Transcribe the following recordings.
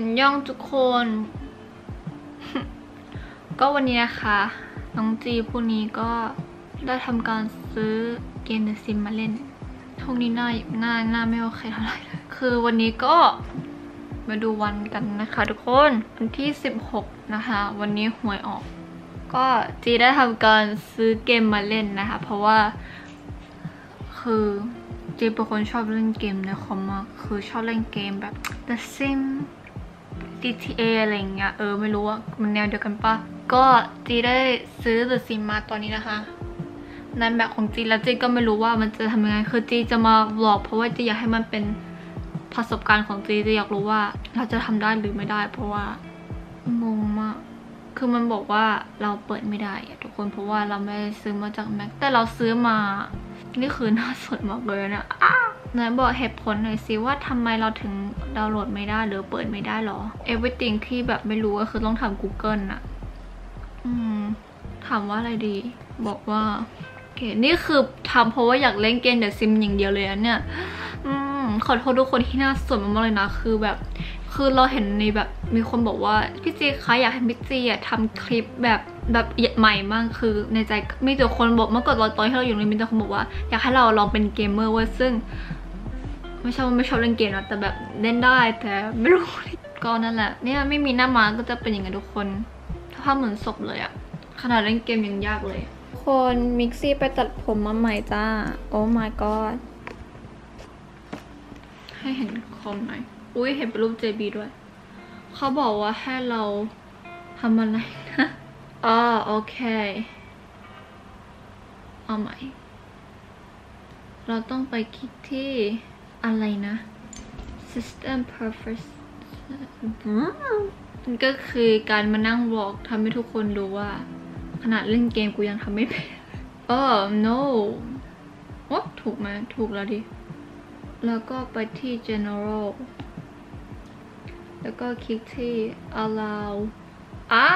อันย่องทุกคน ก็วันนี้นะคะ น้องจีผู้นี้ก็ได้ทำการซื้อเกม The Sim มาเล่นช่วงนี้หน้าหน้าหน้าไม่โอเคเท่าไหร่เลยคือวันนี้ก็มาดูวันกันนะคะทุกคน วันที่ 16 นะคะ วันนี้หวยออก ก็จีได้ทำการซื้อเกมมาเล่นนะคะ เพราะว่า คือจีเป็นคนชอบเล่นเกมในคอมมากคือชอบเล่นเกมแบบ The Sim GTA อะไรเงี้ยเออไม่รู้ว่ามันแนวเดียวกันปะก็จีได้ซื้อ The Sim มาตอนนี้นะคะในแบบของจีแล้วจีก็ไม่รู้ว่ามันจะทำยังไงคือจีจะมาบล็อก เพราะว่าจีอยากให้มันเป็นประสบการณ์ของจีจีอยากรู้ว่าเราจะทำได้หรือไม่ได้ เพราะว่างงมาก คือมันบอกว่าเราเปิดไม่ได้อะทุกคนเพราะว่าเราไม่ได้ซื้อมาจากแม็กแต่เราซื้อมา นี่คือน่าสดมากเลยนะอ้า นายบอกเหตุผลหน่อยสิว่าทำไมเราถึงดาวน์โหลดไม่ได้หรือเปิดไม่ได้หรอ everything ที่แบบไม่รู้ก็คือต้องทำ Google น่ะอืมถามว่าอะไรดี บอกว่าโอเคนี่คือทำเพราะว่าอยากเล่นเกมเดอะซิมอย่างเดียวเลยอะเนี่ยอืมขอโทษทุกคนที่น่าสนมากๆเลยนะคือแบบ คือเราเห็นในแบบมีคนบอกว่าพี่จีคะอยากให้พี่จีอะทำคลิปแบบแบบใหม่มากคือในใจมีแต่คนบอกเมื่อก่อนตอนที่เราอยู่ในมีแต่คนบอกว่า อยากให้เราลองเป็นเกมเมอร์เว้ยซึ่ง ไม่ใช่ว่าไม่ชอบเล่นเกมนะแต่แบบเล่นได้แต่ไม่รู้ก็นั่นแหละเนี่ยไม่มีหน้ามาก็จะเป็นอย่างไงทุกคนสภาพเหมือนศพเลยอะขนาดเล่นเกมยังยากเลย คนมิกซี่ไปตัดผมมาใหม่จ้า โอ้ my god ให้เห็นคอมหน่อยอุ้ยเห็นเป็นรูป JB ด้วย เขาบอกว่าให้เราทำอะไรนะอ๋อโอเค เอาใหม่ เราต้องไปคลิกที่ อะไรนะ system purpose มันก็คือการมานั่งบอกทำให้ทุกคนรู้ว่า ขนาดเล่นเกมกูยังทำไม่เป็นเออ no โอ้ถูกไหมถูกแล้วดิ แล้วก็ไปที่ general แล้วก็คลิกที่ allow อ่า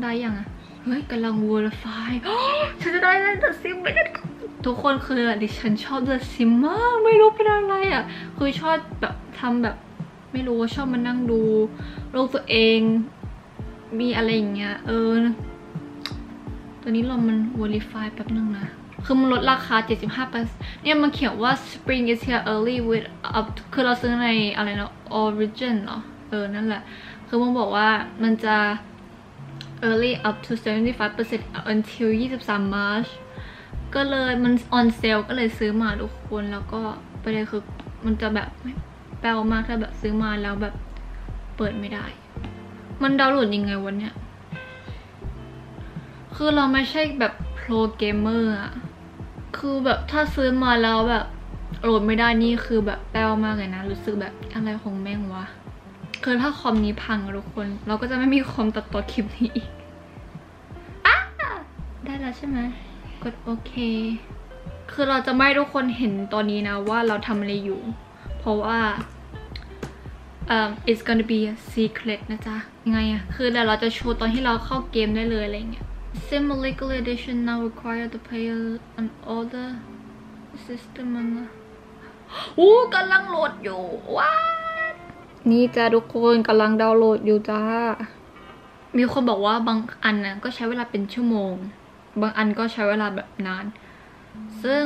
ได้ยังอะเฮ้ยกำลัง verify ฉันจะได้เล่น The Sim ไม่ได้ ทุกคนคือดิฉันชอบ The Sim มากไม่รู้เป็นอะไรอะคือชอบแบบทำแบบไม่รู้ชอบมานั่งดูโลกตัวเองมีอะไรอย่างเงี้ยเออ ตอนนี้เรามัน verify แป๊บนึงนะคือมันลดราคา 75%เนี่ยมันเขียนว่า spring is here early with up คือเราซื้อในอะไรนะ origin เหรอเออ นั่นแหละ คือมันบอกว่ามันจะ early up to 75% until 23 March ก็เลยมัน on sale ก็เลยซื้อมาทุกคนแล้วก็ประเด็นคือมันจะแบบแปลมากถ้าแบบซื้อมาแล้วแบบเปิดไม่ได้ มันดาวน์โหลดยังไงวันเนี้ยคือเราไม่ใช่แบบโปรเกมเมอร์อะคือแบบถ้าซื้อมาแล้วแบบโหลดไม่ได้นี่คือแบบแป้วมากเลยนะ รู้สึกแบบอะไรของแม่งวะคือถ้าคอมนี้พังทุกคน เราก็จะไม่มีคอมตัดต่อคลิปนี้อีกอะได้แล้วใช่ไหม กดโอเค คือเราจะไม่ทุกคนเห็นตอนนี้นะว่าเราทำอะไรอยู่ เพราะว่า um, it's gonna be a secret นะจ๊ะยังไงอะคือเดี๋ยวเราจะโชว์ตอนที่เราเข้าเกมได้เลยอะไรเงี้ย Sim legal edition now require the player on all the system on the อู้กำลังโหลดอยู่ว้านี่จ้าทุกคนกำลังดาวน์โหลดอยู่จ้า มีคนบอกว่าบางอันนะก็ใช้เวลาเป็นชั่วโมง บางอันก็ใช้เวลาแบบนาน ซึ่ง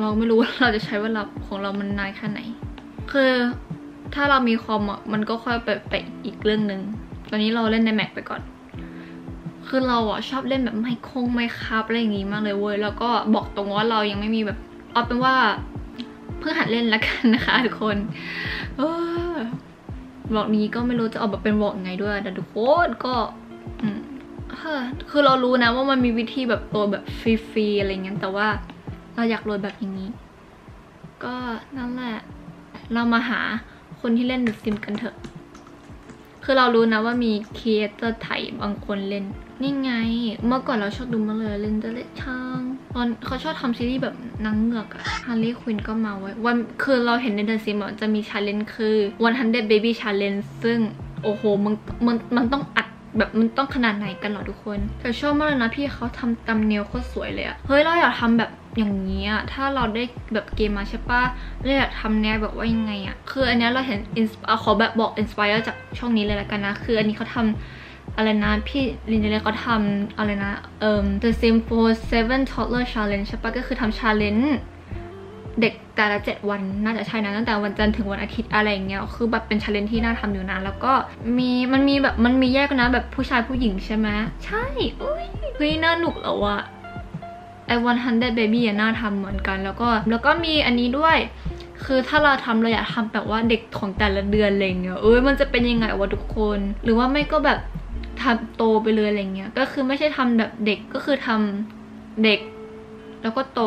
เราไม่รู้ว่าเราจะใช้เวลาของเรามันนานแค่ไหน คือถ้าเรามีคอมอะมันก็ค่อยไปไปอีกเรื่องหนึ่งตอนนี้เราเล่นใน Mac ไปก่อน คือเราอะชอบเล่นแบบไม่คงไม่ครับอะไรอย่างงี้มากเลยเว้ย แล้วก็บอกตรงว่าเรายังไม่มีแบบ เอาเป็นว่าเพิ่งหัดเล่นแล้วกันนะคะทุกคนบอกนี้ก็ไม่รู้จะออกแบบเป็นบอกไงด้วยแต่ทุกคนก็ อืม คือเรารู้นะว่ามันมีวิธีแบบตัวแบบฟรีๆอะไรเงี้ยแต่ว่าเราอยากโหลดแบบอย่างนี้ ก็นั่นแหละ เรามาหาคนที่เล่น The Sim กันเถอะ คือเรารู้นะว่ามี creator ไทยบางคนเล่น นี่ไง เมื่อก่อนเราชอบดูมาเลยเล่นจะเล่นช่างตอนเขาชอบทำซีรีส์แบบนางเงือกอะฮาร์ลีควินก็มาไว้วันคือเราเห็นใน The Sims จะมี challenge คือ100 baby challenge ซึ่งโอ้โหมันมันมันต้องอ แบบมันต้องขนาดไหนกันเหรอทุกคนแต่ชอบมากเลยนะพี่เขาทำตำเนียวโคตรสวยเลยอะเฮ้ยเราอยากทำแบบอย่างนี้อะถ้าเราได้แบบเกมมาใช่ปะเราอยากทำแนวแบบว่ายังไงอะคืออันนี้เราเห็น insp- อะขอแบบบอก inspire จากช่องนี้เลยละกันนะ คืออันนี้เขาทำอะไรนะ พี่ลินเดเลเขาทำอะไรนะเอ่อ The Sims 4 seven toddler challenge ใช่ปะก็คือทำ challenge เด็กแต่ละเจ็ดวันน่าจะใช่นะตั้งแต่วันจันทร์ถึงวันอาทิตย์อะไรอย่างเงี้ยคือแบบเป็น challenge ที่น่าทำอยู่นะแล้วก็มีมันมีแบบมันมีแยกนะแบบผู้ชายผู้หญิงใช่ไหมใช่อุ้ยเฮ้ยน่าหนุกแล้วะไอวันฮันเดดเบบี้น่าทำเหมือนกัน แล้วก็แล้วก็มีอันนี้ด้วย คือถ้าเราทำเราอยากทำแบบว่าเด็กของแต่ละเดือนอะไรเงี้ยเอ้ยมันจะเป็นยังไงวะทุกคน หรือว่าไม่ก็แบบทำโตไปเลยอะไรเงี้ยก็คือไม่ใช่ทำแบบเด็กก็คือทำเด็ก แล้วก็โต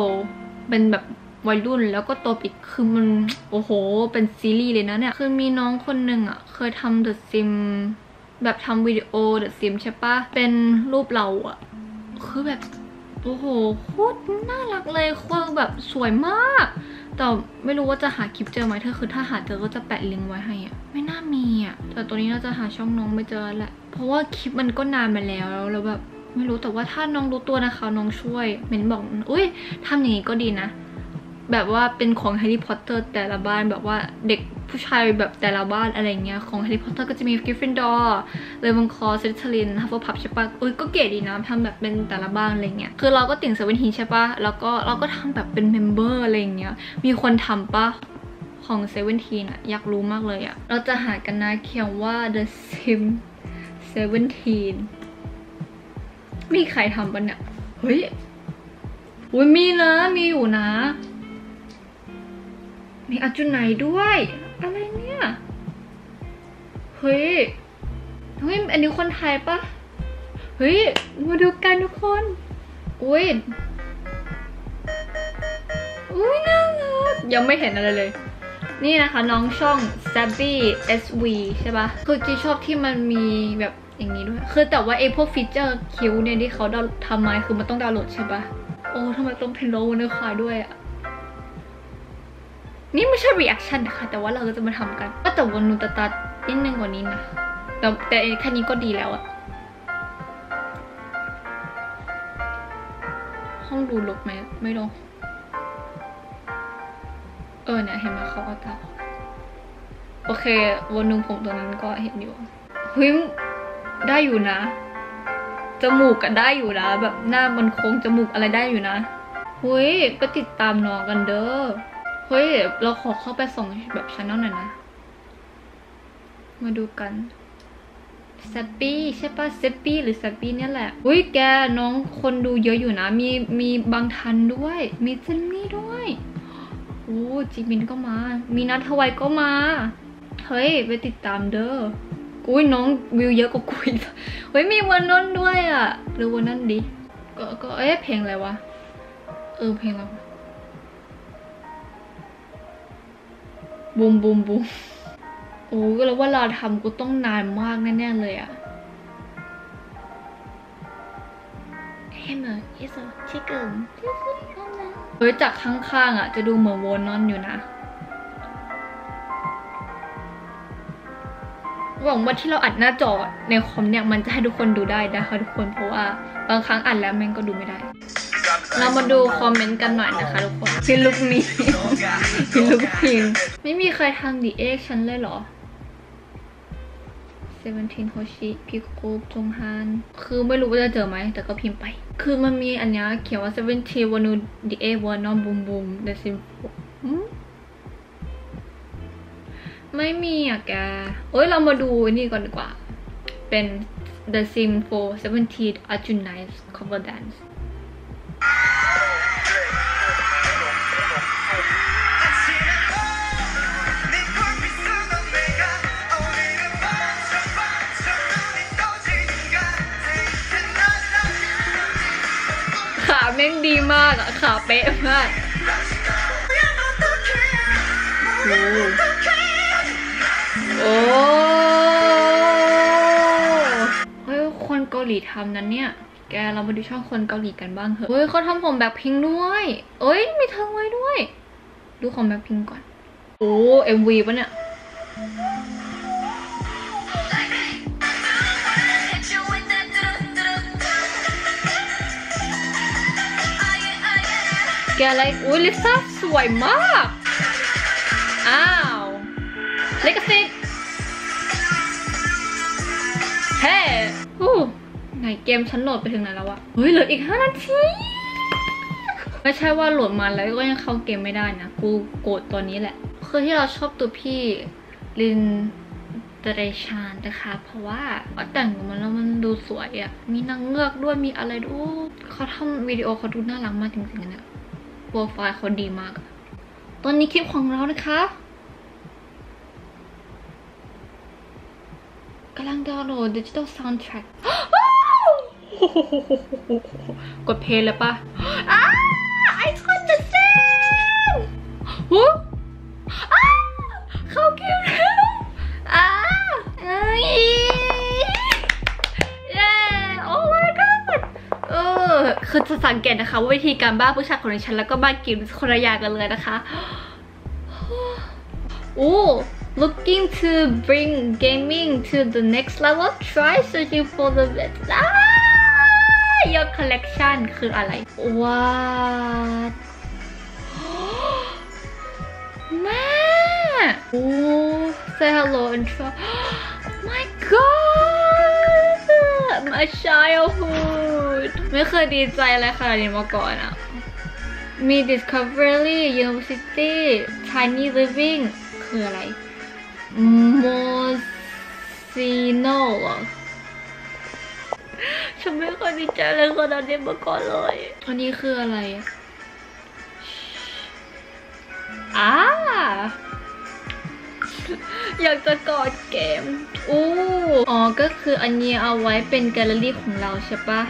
เป็นแบบ วัยรุ่นแล้วก็โตอีกคือมันโอ้โห เป็นซีรีส์เลยนะเนี่ย คือมีน้องคนหนึ่งอะ เคยทำเดอะซิมแบบทำวิดีโอ The Sims ใช่ปะเป็นรูปเราอะ คือแบบ โอ้โหโคตรน่ารักเลยโคตรแบบสวยมาก แต่ไม่รู้ว่าจะหาคลิปเจอไหมถ้าคือถ้าหาเจอก็จะแปะลิงก์ไว้ให้อะไม่น่ามีอะแต่ตัวนี้น่าจะหาช่องน้องไม่เจอแหละ เพราะว่าคลิปมันก็นานมาแล้วแล้วแบบไม่รู้แต่ว่าถ้าน้องรู้ตัวนะคะ น้องช่วยเมนต์บอก อุ้ยทำอย่างนี้ก็ดีนะ แบบว่าเป็นของแฮร์รี่พอตเตอร์แต่ละบ้านแบบว่าเด็กผู้ชายแบบแต่ละบ้านอะไรเงี้ยของแฮร์รี่พอตเตอร์ก็จะมีกริฟฟินดอร์เรเวนคลอสลิธีรินฮัฟเฟิลพัฟใช่ปะอุ้ยก็เก๋ดีนะทำแบบเป็นแต่ละบ้านอะไรเงี้ยคือเราก็ติ่ง Seventeen ใช่ปะแล้วก็เราก็ทำแบบเป็น member อะไรเงี้ยมีคนทำปะของ Seventeen อะอยากรู้มากเลยอะเราจะหากันนะเขียนว่า The Sim 17 มีใครทำปะเนี่ย เฮ้ยอุ้ยมีนะ มีอยู่นะ มีอาจุนไหนด้วย อะไรเนี่ย เฮ้ย เฮ้ย อันนี้คนไทยปะเฮ้ย มาดูกันทุกคน อุ้ย อุ้ยน่ารักยังไม่เห็นอะไรเลย นี่นะคะน้องช่อง Sabby SV ใช่ปะคือจีชอบที่มันมีแบบอย่างนี้ด้วย คือแต่ว่าไอพวกฟีเจอร์คิวเนี่ยที่เขาดาวทำมาคือมันต้องดาวน์โหลดใช่ปะโอ้ทำไมต้องเพนโลวันเนอร์คายด้วยอะ นี่ไม่ใช่ reaction นะคะ แต่ว่าเราก็จะมาทำกันก็แต่วันนูตตัดนิดนึงกว่านี้นะ แต่แต่แค่นี้ก็ดีแล้วอะห้องดูลกไหมไม่ลงเออเนี่ยเห็นไหมเขาเอาตาโอเค วันนึงผมตรงนั้นก็เห็นอยู่เฮ้ยได้อยู่นะ จมูกก็ได้อยู่นะ แบบหน้ามันโค้งจมูกอะไรได้อยู่นะเฮ้ยไปติดตามน้องกันเด้อ เฮ้ย เราขอเข้าไปส่งแบบช anel หน่อยนะ มาดูกันแซปปี้ใช่ปะแซปปี้หรือแซปปี้เนี่ยแหละ อุ้ยแกน้องคนดูเยอะอยู่นะ มีมีบังทันด้วย มีเจนนี่ด้วย โอ้จิมินก็มา มีนัททวัยก็มา เฮ้ย ไปติดตามเด้ออุ้ยน้องวิวเยอะกว่ากูอีกเฮ้ยมีวันนั้นด้วยอะ หรือวันนั้นดิ ก็ก็เอ๊ะเพลงอะไรวะ เออเพลงอะไร บูมบูมบูมโอ้ก็แล้วว่าเราทำกูต้องนานมากแน่ๆเลยอะเฮ้ยเหมือนอีสชิคเกิลเฮ้ยจากข้างๆอะจะดูเหมือนโวนนอนอยู่นะ หวังว่าที่เราอัดหน้าจอในคอมเนี่ย มันจะให้ทุกคนดูได้นะคะทุกคนเพราะว่าบางครั้งอัดแล้วแม่งก็ดูไม่ได้ เรามาดูคอมเมนต์กันหน่อยนะคะทุกคนพี่ลูกนี้พี่ลูกพิงไม่มีใครทำดีเอ็กฉันเลยเหรอ17โฮชิพิโคจงฮานคือไม่รู้ว่าจะเจอไหม แต่ก็พิมพ์ไป คือมันมีอันเนี้ยเขียนว่า17วานูดีเอวานอบูมบูมเดซิมไม่มีอะแกเอ้ยเรามาดูนี่ก่อนดีกว่า เป็น The Sim 4 17 Arjun Nice Cover Dance ขาแม่งดีมากอะขาเป๊ะมากโอ้เฮ้ยคนเกาหลีทำนั้นเนี่ย แกเรามาดูช่องคนเกาหลีกันบ้างเถอะเฮ้ยเขาทำผมแบบพิงด้วย เอ้ยมีเธอไว้ด้วย ดูของแบบพิงก่อน โอ้ MV ปะเนี่ยแกอะไรอุ้ยลิซ่าสวยมาก อ้าวลิขสิทธิ์ ไหนเกมฉันโหลดไปถึงไหนแล้ววะเฮ้ยเหลืออีก5นาที ไม่ใช่ว่าโหลดมาแล้วก็ยังเข้าเกมไม่ได้นะ กูโกรธตัวนี้แหละ คือที่เราชอบตัวพี่ลินเดเรชานนะคะ เพราะว่าเขาแต่งออกมาแล้วมันดูสวยอะ่ะมีนางเงือกด้วยมีอะไรด้วยเขาทำวิดีโอเขาดูน่ารักมากจริงๆเนี่ยโปรไฟล์เขาดีมาก ตอนนี้คลิปของเรานะคะกำลังดาวน์โหลดดิจิตอลซาวด์แทร็ก กดเพลย์แล้วปะอ้าไอคอนจะเซนหูอ้าเข้าเกมแล้วอ้าเอ้ยเย้ oh my god เออคือจะสังเกตนะคะว่าวิธีการบ้าผู้ชายของดิฉันแล้วก็บ้ากิมคนละอย่างกันเลยนะคะ Ooh, looking to bring gaming to the next level, try searching for the best. Ah, your collection คืออะไร What แม่ Ooh, say hello and try. My God, my childhood ไม่เคยดีใจอะไรขนาดนี้มาก่อนอะมี Discovery University Tiny Living คืออะไร Mosino เหรอ ฉันไม่เคยดีใจเลยขนาดนี้มาก่อนเลยอันนี้คืออะไรอะอ่าอยากจะกอดเกมอู้อ๋อ ก็คืออันนี้เอาไว้เป็นแกลเลอรี่ของเราใช่ปะ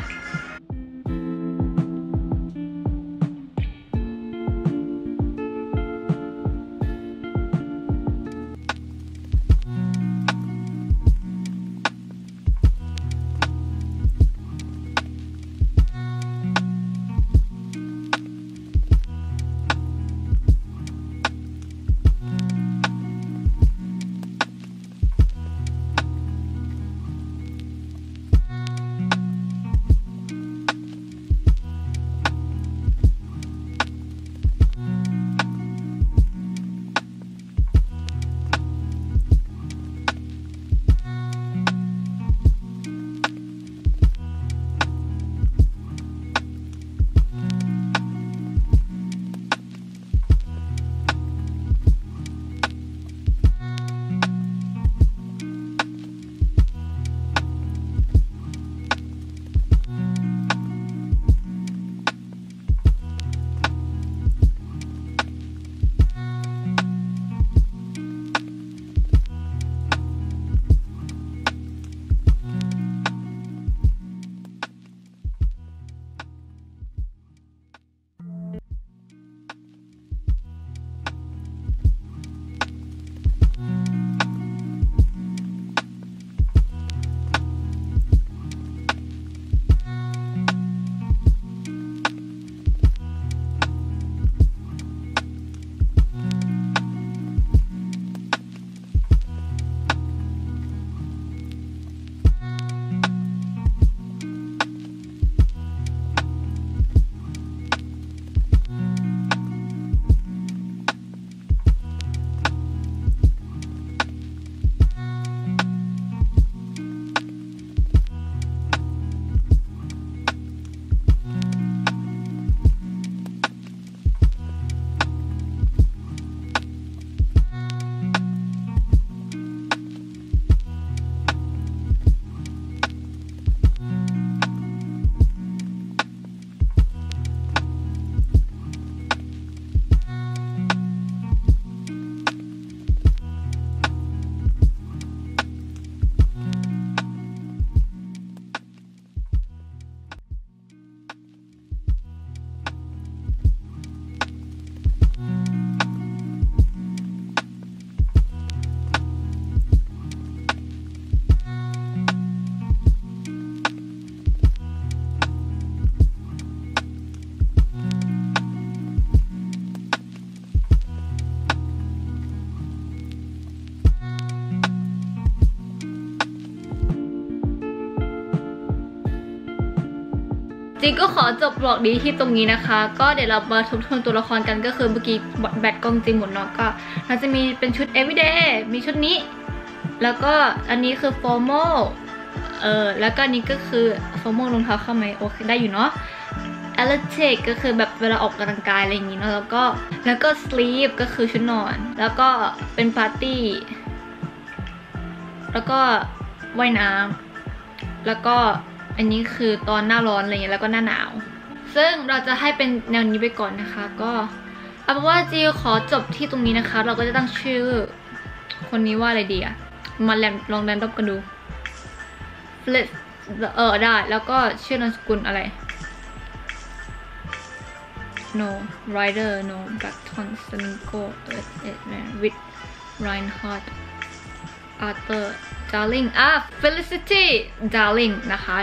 จีก็ขอจบบล็อกนี้ที่ตรงนี้นะคะ ก็เดี๋ยวเรามาทบทวนตัวละครกันก็คือเมื่อกี้แบตกล้องจริงหมดเนาะก็เราจะมีเป็นชุด everyday มีชุดนี้ แล้วก็อันนี้คือ formal เออแล้วก็อันนี้ก็คือ formal รองเท้าเข้าไหมโอเคได้อยู่เนาะ athletic ก็คือแบบเวลาออกกำลังกายอะไรอย่างงี้เนาะแล้วก็แล้วก็ sleep ก็คือชุดนอน แล้วก็เป็นปาร์ตี้แล้วก็ว่ายน้ำแล้วก็ อันนี้คือตอนหน้าร้อนอะไรเงี้ยแล้วก็หน้าหนาว ซึ่งเราจะให้เป็นแนวนี้ไปก่อนนะคะ ก็เอาเป็นว่าจีขอจบที่ตรงนี้นะคะ เราก็จะตั้งชื่อ คนนี้ว่าอะไรดีอะมาแลมลองแรนดอมกันดูฟลเออได้ แล้วก็ชื่อนามสกุลอะไร no rider no Bacton Samigo เออเออ with Reinhardt Arthur Darling อะ Felicity Darling นะคะ